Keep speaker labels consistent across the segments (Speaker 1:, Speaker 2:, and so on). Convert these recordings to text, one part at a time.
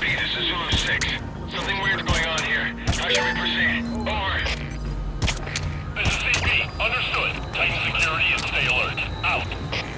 Speaker 1: CP, this is Zulu 6. Something weird's going on here. How should we proceed? Over. This is CP. Understood. Tighten security and stay alert. Out.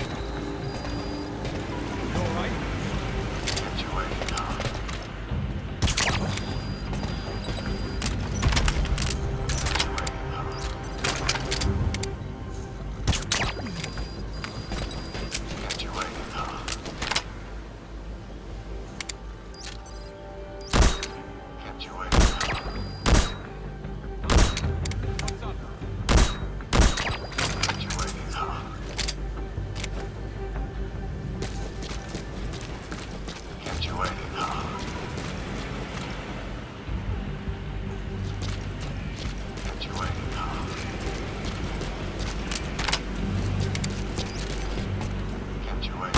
Speaker 1: Zulu 1,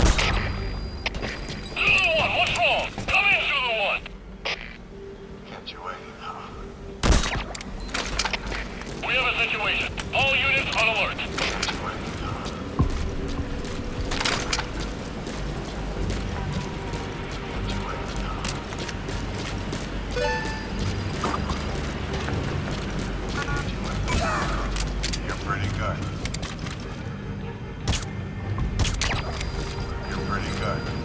Speaker 1: what's wrong? Come in, Zulu 1. We have a situation.
Speaker 2: You're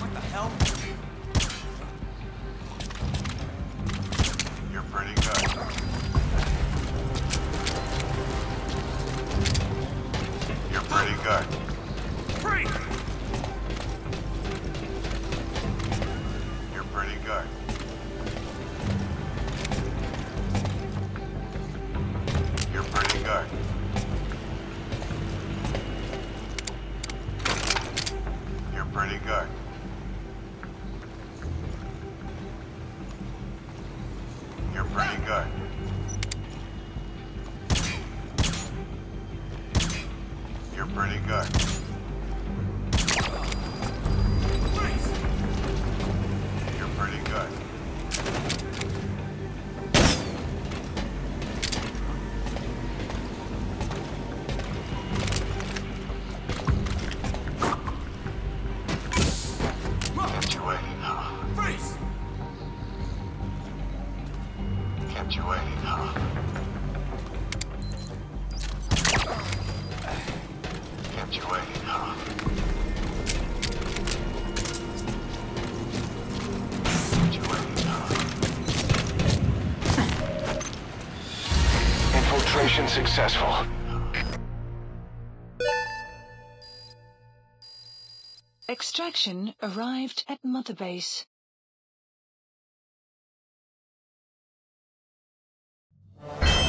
Speaker 3: What the hell?
Speaker 2: You're pretty good. You're pretty good.
Speaker 3: Free!
Speaker 2: You're pretty good. You're pretty good.
Speaker 4: Mission successful.
Speaker 5: Extraction arrived at Mother Base. you